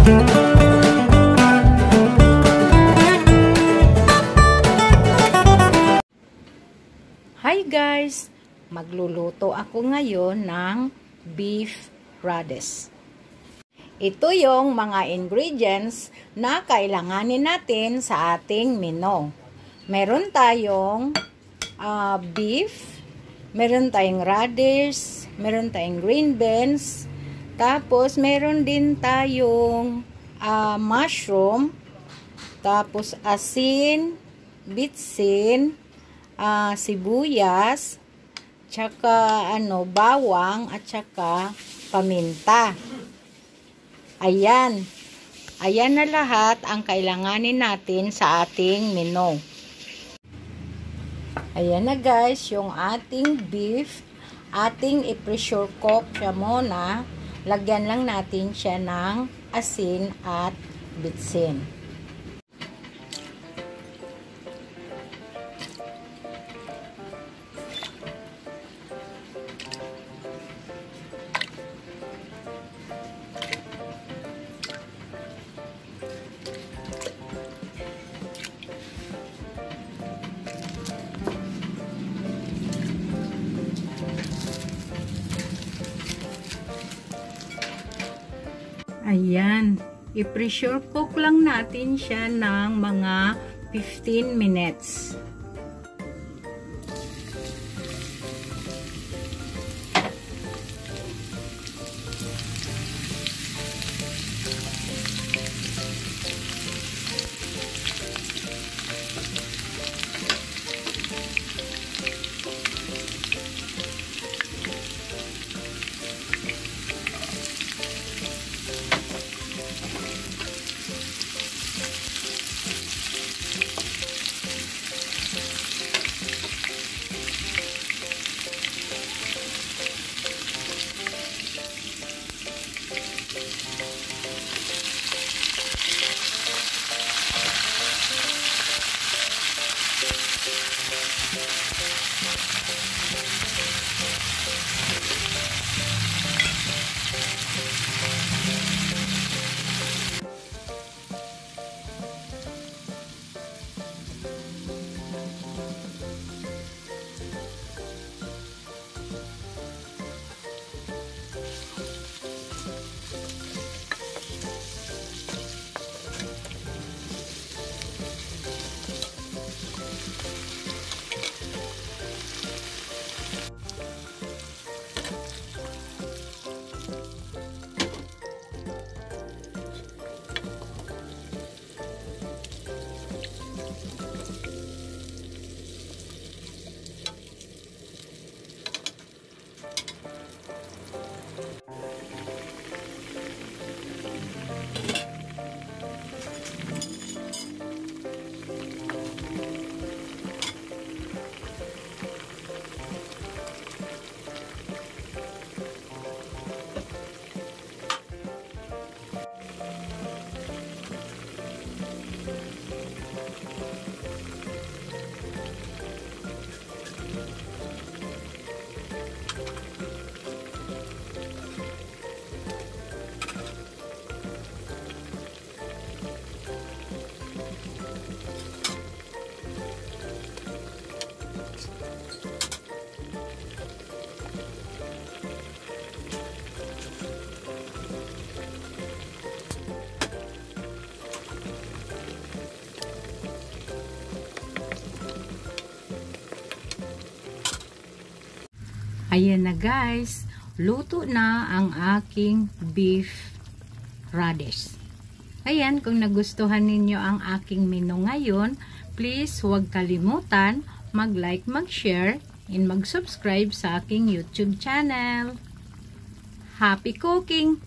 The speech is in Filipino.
Hi guys! Magluluto ako ngayon ng beef radish. Ito yung mga ingredients na kailanganin natin sa ating menu. Meron tayong uh, beef, meron tayong radish, meron tayong green beans, tapos meron din tayong uh, mushroom, tapos asin, bitsin, uh, sibuyas, tsaka ano, bawang at tsaka paminta. Ayan. Ayan na lahat ang kailanganin natin sa ating menu. Ayan na guys, yung ating beef, ating i-pressure cook siya muna. Lagyan lang natin siya ng asin at bitsin. Ayan. I-pressure cook lang natin siya ng mga 15 minutes. Ayan na guys, luto na ang aking beef radish. Ayan, kung nagustuhan ninyo ang aking menu ngayon, please huwag kalimutan mag-like, mag-share, and mag-subscribe sa aking YouTube channel. Happy cooking!